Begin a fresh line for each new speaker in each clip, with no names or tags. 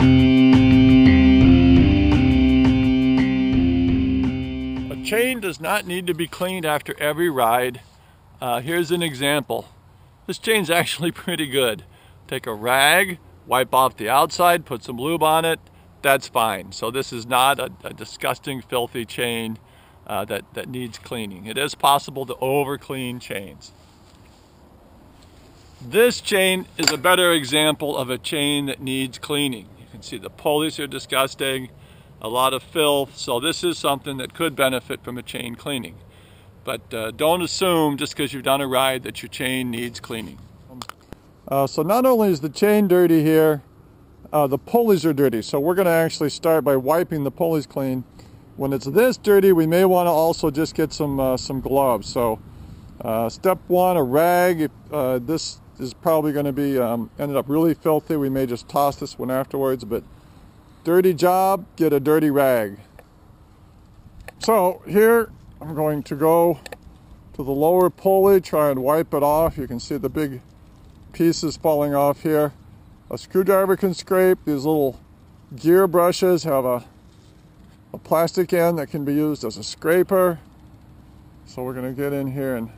A chain does not need to be cleaned after every ride. Uh, here's an example. This chain's actually pretty good. Take a rag, wipe off the outside, put some lube on it, that's fine. So this is not a, a disgusting, filthy chain uh, that, that needs cleaning. It is possible to over clean chains. This chain is a better example of a chain that needs cleaning. Can see the pulleys are disgusting, a lot of filth, so this is something that could benefit from a chain cleaning. But uh, don't assume just because you've done a ride that your chain needs cleaning. Uh, so not only is the chain dirty here, uh, the pulleys are dirty. So we're going to actually start by wiping the pulleys clean. When it's this dirty, we may want to also just get some uh, some gloves. So uh, step one, a rag. Uh, this is probably going to be um, ended up really filthy. We may just toss this one afterwards, but dirty job, get a dirty rag. So here I'm going to go to the lower pulley, try and wipe it off. You can see the big pieces falling off here. A screwdriver can scrape. These little gear brushes have a, a plastic end that can be used as a scraper. So we're going to get in here and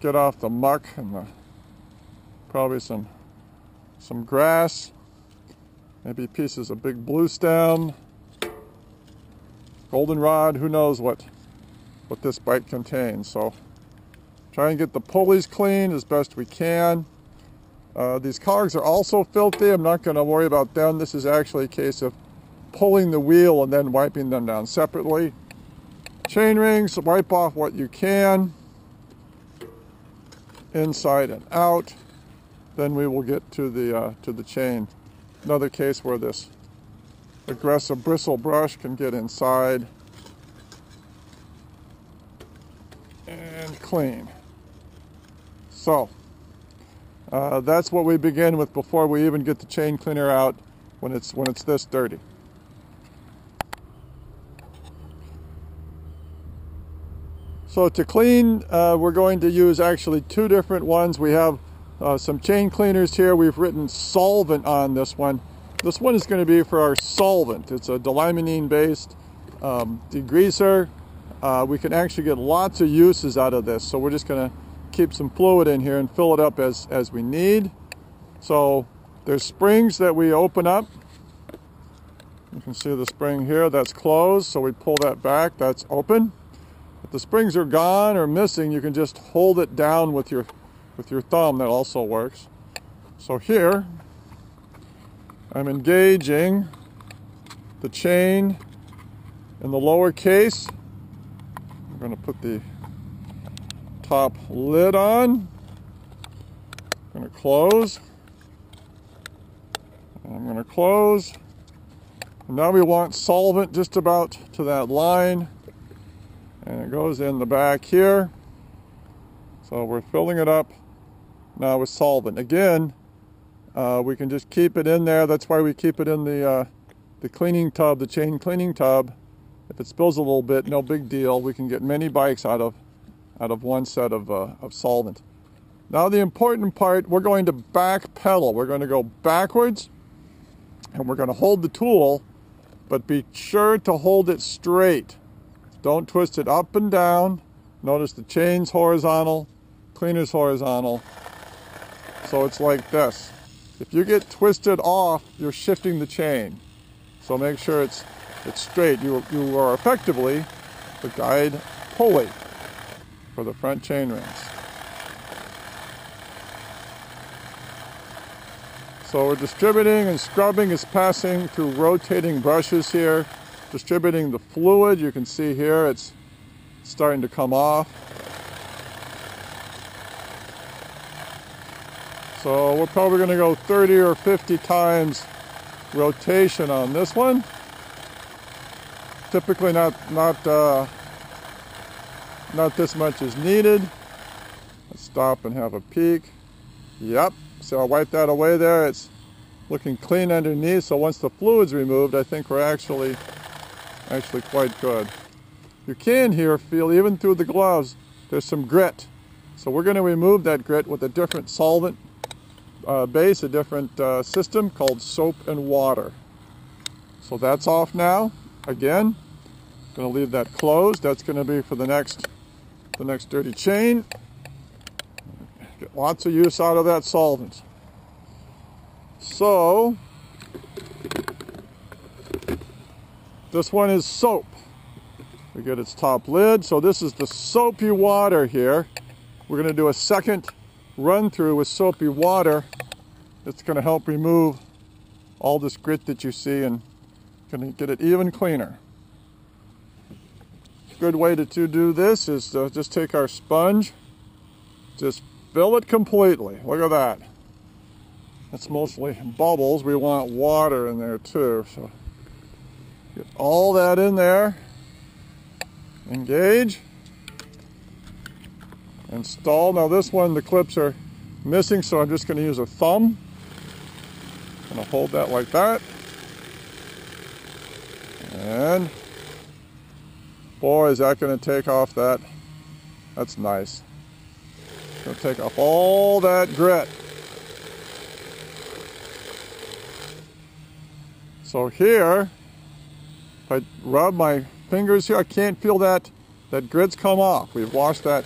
get off the muck and the, probably some some grass, maybe pieces of big blue stem, goldenrod, who knows what what this bike contains. So try and get the pulleys clean as best we can. Uh, these cogs are also filthy. I'm not going to worry about them. This is actually a case of pulling the wheel and then wiping them down separately. Chain rings, wipe off what you can, inside and out. Then we will get to the, uh, to the chain. Another case where this aggressive bristle brush can get inside and clean. So, uh, that's what we begin with before we even get the chain cleaner out when it's when it's this dirty. So to clean, uh, we're going to use actually two different ones. We have uh, some chain cleaners here. We've written solvent on this one. This one is going to be for our solvent. It's a d-limonene based um, degreaser. Uh, we can actually get lots of uses out of this. So we're just going to keep some fluid in here and fill it up as, as we need. So there's springs that we open up. You can see the spring here, that's closed. So we pull that back, that's open. If the springs are gone or missing, you can just hold it down with your, with your thumb, that also works. So here, I'm engaging the chain in the lower case. I'm going to put the top lid on. I'm going to close. I'm going to close. Now we want solvent just about to that line. And it goes in the back here. So we're filling it up now with solvent. Again, uh, we can just keep it in there. That's why we keep it in the, uh, the cleaning tub, the chain cleaning tub. If it spills a little bit, no big deal. We can get many bikes out of out of one set of, uh, of solvent. Now the important part, we're going to back pedal. We're going to go backwards and we're going to hold the tool, but be sure to hold it straight. Don't twist it up and down. Notice the chain's horizontal, cleaner's horizontal. So it's like this. If you get twisted off, you're shifting the chain. So make sure it's, it's straight. You, you are effectively the guide pulley for the front chain rings. So we're distributing and scrubbing is passing through rotating brushes here, distributing the fluid. You can see here it's starting to come off. So we're probably going to go 30 or 50 times rotation on this one. Typically not not uh, not this much is needed. Let's stop and have a peek. Yep, so I'll wipe that away there. It's looking clean underneath. So once the fluid's removed, I think we're actually, actually quite good. You can here feel, even through the gloves, there's some grit. So we're going to remove that grit with a different solvent uh, base a different uh, system called soap and water. So that's off now. Again, going to leave that closed. That's going to be for the next, the next dirty chain. Get lots of use out of that solvent. So, this one is soap. We get its top lid. So this is the soapy water here. We're going to do a second run through with soapy water. It's going to help remove all this grit that you see and going to get it even cleaner. Good way to, to do this is to just take our sponge, just fill it completely. Look at that. It's mostly bubbles. We want water in there too. So get all that in there. Engage. Install. Now this one, the clips are missing, so I'm just going to use a thumb. I'm going to hold that like that. And boy, is that going to take off that. That's nice. To take off all that grit. So here, if I rub my fingers here, I can't feel that, that grit's come off. We've washed that,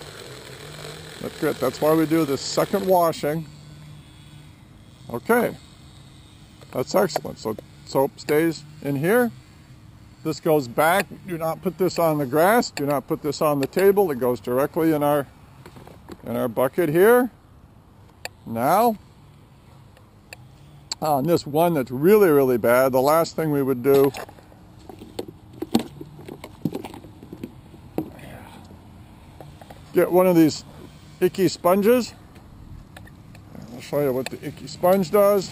that grit. That's why we do this second washing. Okay, that's excellent. So soap stays in here. This goes back. Do not put this on the grass. Do not put this on the table. It goes directly in our in our bucket here. Now, on this one that's really, really bad, the last thing we would do get one of these icky sponges. I'll show you what the icky sponge does.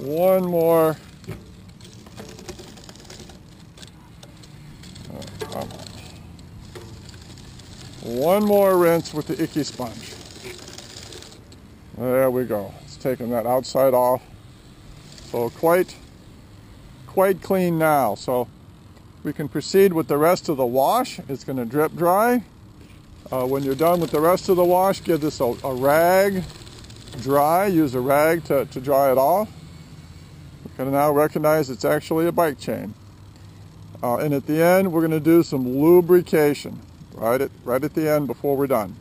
One more. Uh, um, one more rinse with the icky sponge. There we go. It's taking that outside off. So quite, quite clean now. So we can proceed with the rest of the wash. It's going to drip dry. Uh, when you're done with the rest of the wash, give this a, a rag dry. Use a rag to, to dry it off. We can now recognize it's actually a bike chain. Uh, and at the end, we're going to do some lubrication right at, right at the end before we're done.